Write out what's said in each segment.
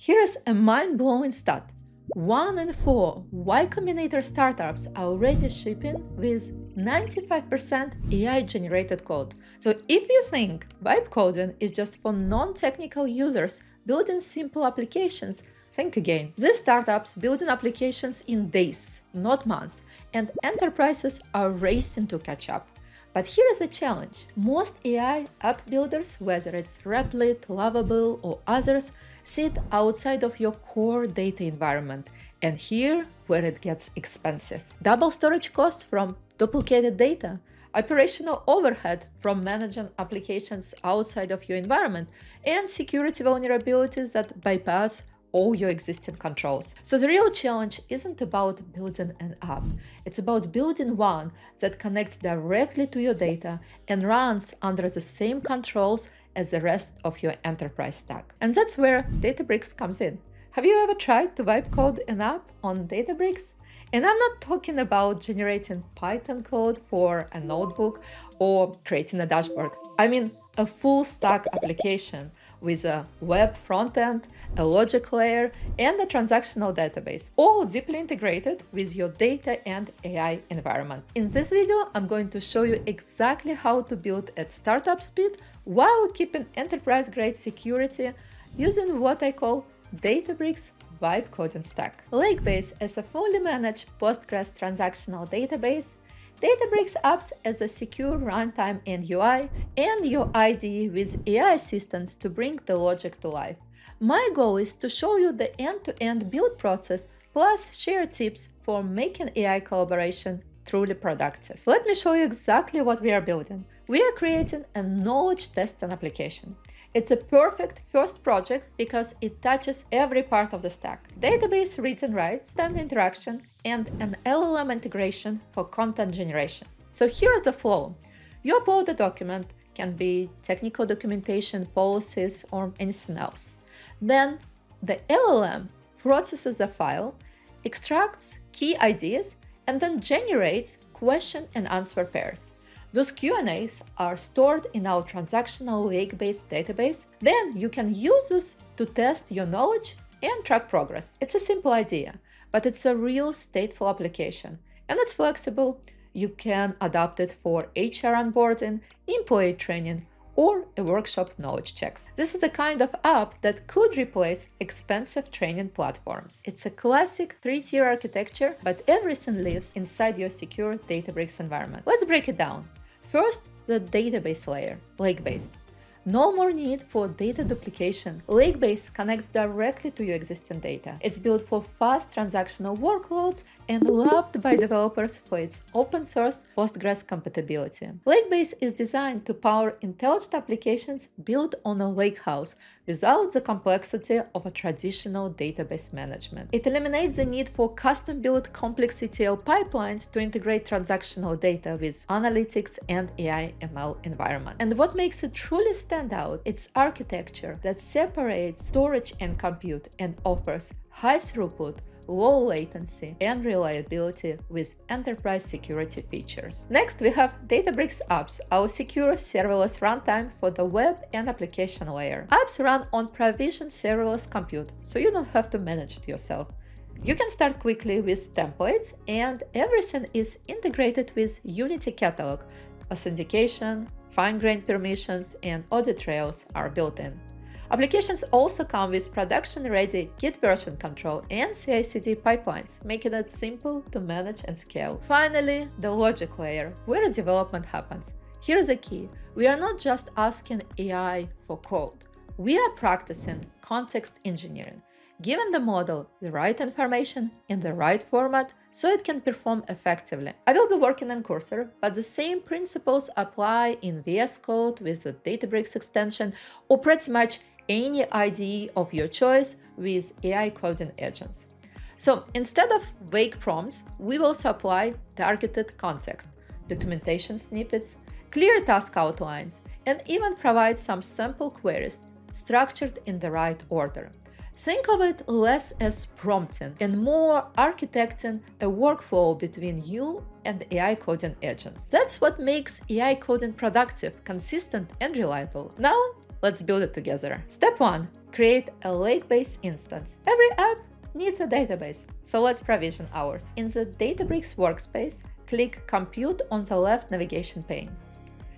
Here is a mind-blowing stat. One in four Y Combinator startups are already shipping with 95% AI-generated code. So if you think vibe coding is just for non-technical users building simple applications, think again. These startups building applications in days, not months, and enterprises are racing to catch up. But here is a challenge. Most AI app builders, whether it's Replit, Lovable, or others, sit outside of your core data environment. And here where it gets expensive. Double storage costs from duplicated data, operational overhead from managing applications outside of your environment, and security vulnerabilities that bypass all your existing controls. So the real challenge isn't about building an app, it's about building one that connects directly to your data and runs under the same controls as the rest of your enterprise stack. And that's where Databricks comes in. Have you ever tried to vibe code an app on Databricks? And I'm not talking about generating Python code for a notebook or creating a dashboard. I mean a full stack application with a web frontend, a logic layer, and a transactional database, all deeply integrated with your data and AI environment. In this video, I'm going to show you exactly how to build at startup speed while keeping enterprise-grade security using what I call Databricks Vibe Coding Stack. Lakebase as a fully managed Postgres transactional database Databricks apps as a secure runtime and UI, and your IDE with AI assistants to bring the logic to life. My goal is to show you the end-to-end -end build process plus share tips for making AI collaboration truly productive. Let me show you exactly what we are building. We are creating a knowledge testing application. It's a perfect first project because it touches every part of the stack. Database reads and writes, then interaction, and an LLM integration for content generation. So here is the flow. You upload a document, can be technical documentation, policies, or anything else. Then the LLM processes the file, extracts key ideas, and then generates question and answer pairs. Those Q&As are stored in our transactional Lakebase database. Then you can use this to test your knowledge and track progress. It's a simple idea, but it's a real stateful application and it's flexible. You can adapt it for HR onboarding, employee training, or a workshop knowledge checks. This is the kind of app that could replace expensive training platforms. It's a classic three-tier architecture, but everything lives inside your secure Databricks environment. Let's break it down. First, the database layer, Lakebase. No more need for data duplication. Lakebase connects directly to your existing data. It's built for fast transactional workloads and loved by developers for its open source Postgres compatibility. Lakebase is designed to power intelligent applications built on a lakehouse without the complexity of a traditional database management. It eliminates the need for custom-built complex ETL pipelines to integrate transactional data with analytics and AI ML environment. And what makes it truly stand out, its architecture that separates storage and compute and offers high throughput, low latency, and reliability with enterprise security features. Next, we have Databricks Apps, our secure serverless runtime for the web and application layer. Apps run on provisioned serverless compute, so you don't have to manage it yourself. You can start quickly with templates, and everything is integrated with Unity Catalog. Authentication, fine-grained permissions, and audit trails are built in. Applications also come with production-ready Git version control and CI/CD pipelines, making it simple to manage and scale. Finally, the logic layer, where development happens. Here's the key. We are not just asking AI for code. We are practicing context engineering, giving the model the right information in the right format so it can perform effectively. I will be working in Cursor, but the same principles apply in VS Code with the Databricks extension or pretty much any IDE of your choice with AI coding agents. So instead of vague prompts, we will supply targeted context, documentation snippets, clear task outlines, and even provide some sample queries structured in the right order. Think of it less as prompting and more architecting a workflow between you and AI coding agents. That's what makes AI coding productive, consistent, and reliable. Now, Let's build it together. Step 1. create a Lakebase instance. Every app needs a database, so let's provision ours. In the Databricks workspace, click Compute on the left navigation pane.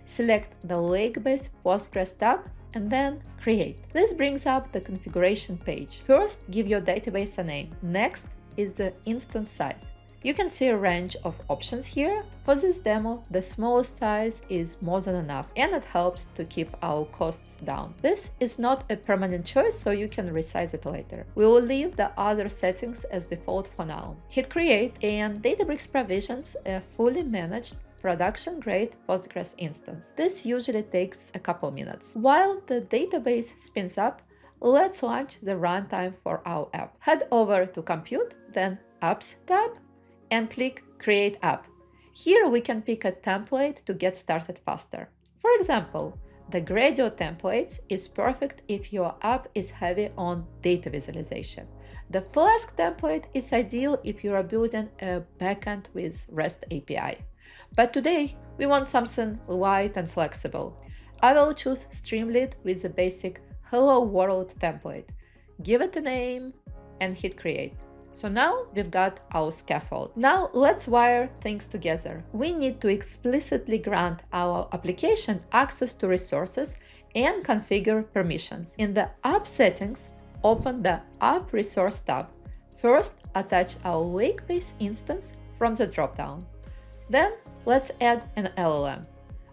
Select the Lakebase Postgres tab and then Create. This brings up the configuration page. First, give your database a name. Next is the instance size. You can see a range of options here. For this demo, the smallest size is more than enough and it helps to keep our costs down. This is not a permanent choice, so you can resize it later. We will leave the other settings as default for now. Hit create and Databricks provisions a fully managed production-grade Postgres instance. This usually takes a couple minutes. While the database spins up, let's launch the runtime for our app. Head over to Compute, then Apps tab, and click Create App. Here we can pick a template to get started faster. For example, the Gradio template is perfect if your app is heavy on data visualization. The Flask template is ideal if you are building a backend with REST API. But today, we want something light and flexible. I will choose Streamlit with the basic Hello World template. Give it a name and hit create. So now we've got our scaffold. Now let's wire things together. We need to explicitly grant our application access to resources and configure permissions. In the app settings, open the app resource tab. First, attach our Lakebase instance from the dropdown. Then let's add an LLM.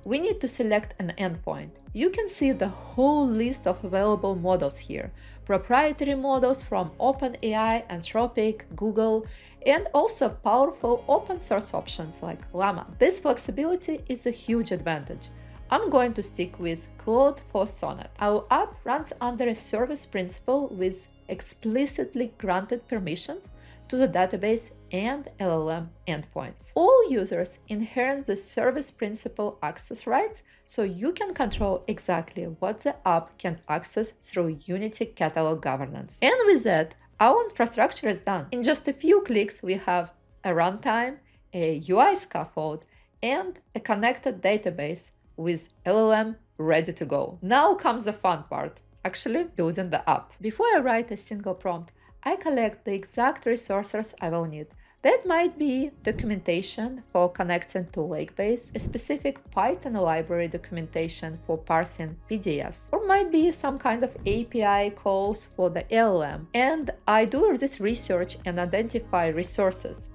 We need to select an endpoint. You can see the whole list of available models here. Proprietary models from OpenAI, Anthropic, Google, and also powerful open source options like Llama. This flexibility is a huge advantage. I'm going to stick with Claude 4 Sonnet. Our app runs under a service principal with explicitly granted permissions to the database and LLM endpoints. All users inherit the service principal access rights, so you can control exactly what the app can access through Unity Catalog governance. And with that, our infrastructure is done. In just a few clicks, we have a runtime, a UI scaffold, and a connected database with LLM ready to go. Now comes the fun part, actually building the app. Before I write a single prompt, I collect the exact resources I will need. That might be documentation for connecting to Lakebase, a specific Python library documentation for parsing PDFs, or might be some kind of API calls for the LLM. And I do this research and identify resources.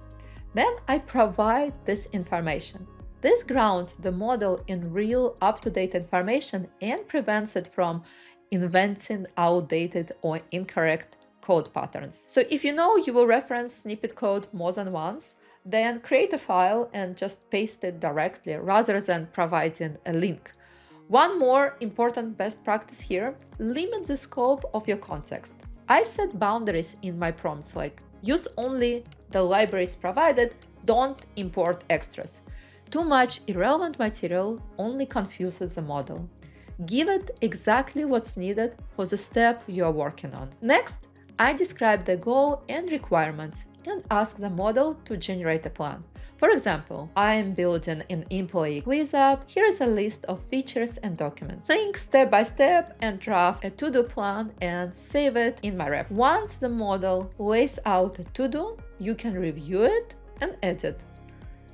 Then I provide this information. This grounds the model in real up-to-date information and prevents it from inventing outdated or incorrect code patterns. So if you know you will reference snippet code more than once, then create a file and just paste it directly rather than providing a link. One more important best practice here, limit the scope of your context. I set boundaries in my prompts like use only the libraries provided, don't import extras. Too much irrelevant material only confuses the model. Give it exactly what's needed for the step you are working on. Next, I describe the goal and requirements and ask the model to generate a plan. For example, I am building an employee quiz app. Here is a list of features and documents. Think step by step and draft a to-do plan and save it in my rep. Once the model lays out a to-do, you can review it and edit.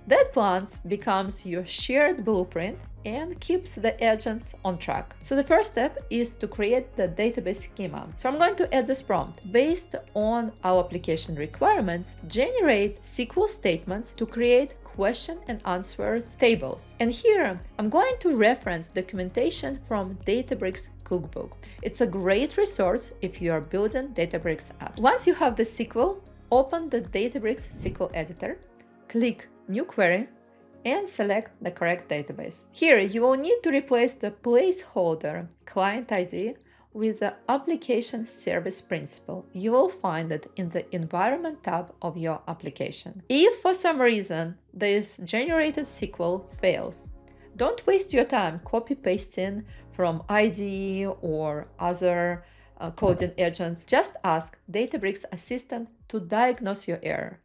That plan becomes your shared blueprint and keeps the agents on track. So the first step is to create the database schema. So I'm going to add this prompt. Based on our application requirements, generate SQL statements to create question and answers tables. And here I'm going to reference documentation from Databricks Cookbook. It's a great resource if you are building Databricks apps. Once you have the SQL, open the Databricks SQL editor, click New Query, and select the correct database. Here you will need to replace the placeholder client ID with the application service principal. You will find it in the environment tab of your application. If for some reason this generated SQL fails, don't waste your time copy pasting from IDE or other uh, coding agents. Just ask Databricks Assistant to diagnose your error.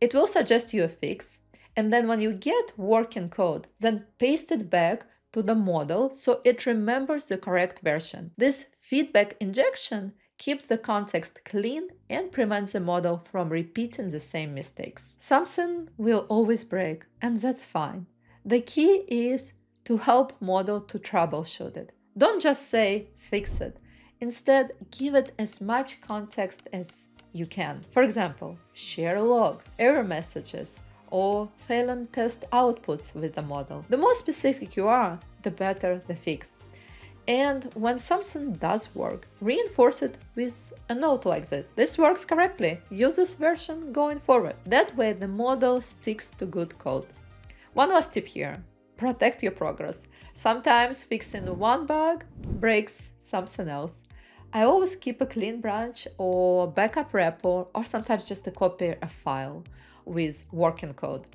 It will suggest you a fix and then when you get working code, then paste it back to the model so it remembers the correct version. This feedback injection keeps the context clean and prevents the model from repeating the same mistakes. Something will always break, and that's fine. The key is to help model to troubleshoot it. Don't just say fix it. Instead, give it as much context as you can. For example, share logs, error messages, or failing test outputs with the model. The more specific you are, the better the fix. And when something does work, reinforce it with a note like this. This works correctly. Use this version going forward. That way the model sticks to good code. One last tip here. Protect your progress. Sometimes fixing one bug breaks something else. I always keep a clean branch or backup repo or sometimes just a copy of a file with working code.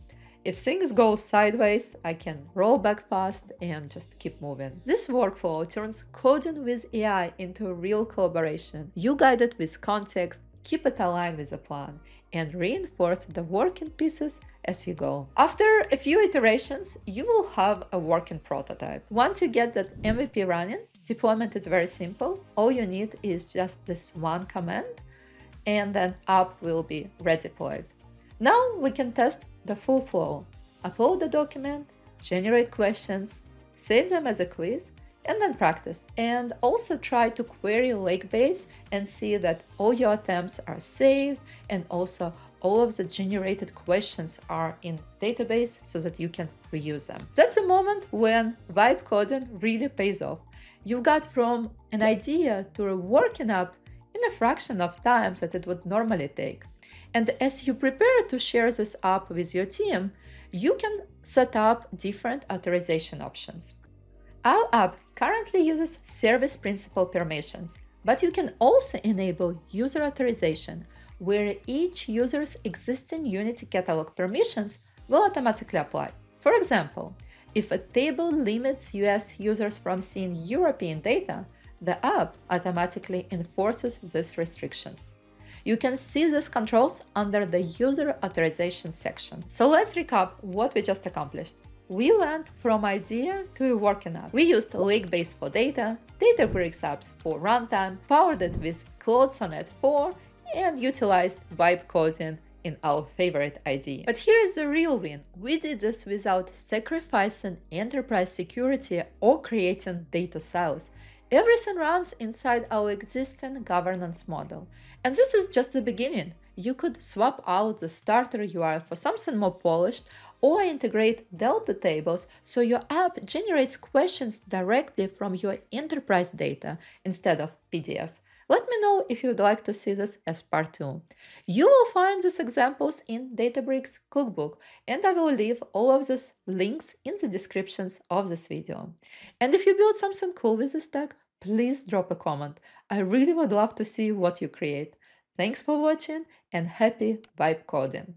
If things go sideways, I can roll back fast and just keep moving. This workflow turns coding with AI into real collaboration. You guide it with context, keep it aligned with the plan, and reinforce the working pieces as you go. After a few iterations, you will have a working prototype. Once you get that MVP running, deployment is very simple. All you need is just this one command, and then app will be redeployed. Now we can test the full flow. Upload the document, generate questions, save them as a quiz, and then practice. And also try to query Lakebase and see that all your attempts are saved and also all of the generated questions are in database so that you can reuse them. That's the moment when vibe coding really pays off. You got from an idea to a working app in a fraction of time that it would normally take. And as you prepare to share this app with your team, you can set up different authorization options. Our app currently uses service principal permissions, but you can also enable user authorization, where each user's existing Unity catalog permissions will automatically apply. For example, if a table limits US users from seeing European data, the app automatically enforces these restrictions. You can see these controls under the user authorization section. So let's recap what we just accomplished. We went from idea to a working app. We used Lakebase for data, Databricks apps for runtime, powered it with Claude Sonnet 4, and utilized vibe coding in our favorite IDE. But here is the real win. We did this without sacrificing enterprise security or creating data silos. Everything runs inside our existing governance model. And this is just the beginning. You could swap out the starter UI for something more polished or integrate Delta tables so your app generates questions directly from your enterprise data instead of PDFs. Know if you'd like to see this as part 2. You will find these examples in Databricks Cookbook and I will leave all of these links in the descriptions of this video. And if you build something cool with this tag, please drop a comment. I really would love to see what you create. Thanks for watching and happy vibe coding!